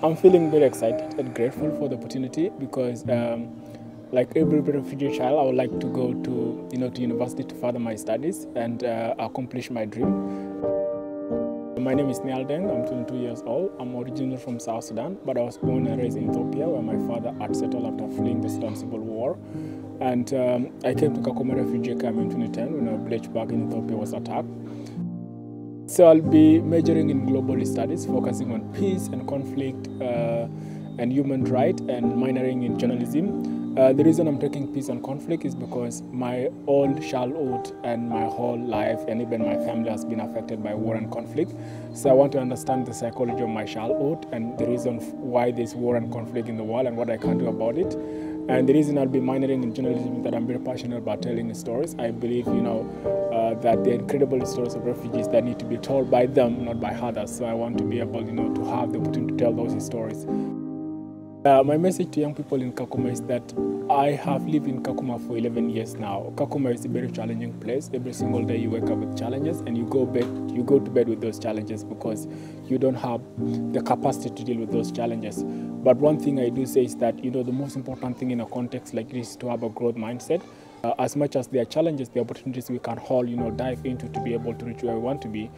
I'm feeling very excited and grateful for the opportunity because, um, like every refugee child, I would like to go to, you know, to university to further my studies and uh, accomplish my dream. My name is Nhial Deng. I'm 22 years old. I'm originally from South Sudan, but I was born and raised in Ethiopia, where my father had settled after fleeing the Sudan Civil War. And um, I came to Kakuma refugee camp in 2010 when a village park in Ethiopia was attacked. So I'll be majoring in global studies, focusing on peace and conflict uh, and human rights, and minoring in journalism. Uh, the reason I'm taking peace and conflict is because my whole childhood and my whole life, and even my family, has been affected by war and conflict. So I want to understand the psychology of my childhood and the reason why there's war and conflict in the world and what I can do about it. And the reason I'll be minoring in journalism is that I'm very passionate about telling stories. I believe, you know, uh, that the incredible stories of refugees that need to be told by them, not by others. So I want to be able, you know, to have the opportunity to tell those stories. Uh, my message to young people in Kakuma is that I have lived in Kakuma for 11 years now. Kakuma is a very challenging place. Every single day you wake up with challenges and you go bed you go to bed with those challenges because you don't have the capacity to deal with those challenges. But one thing I do say is that you know the most important thing in a context like this is to have a growth mindset. Uh, as much as there are challenges, the opportunities we can all you know dive into to be able to reach where we want to be.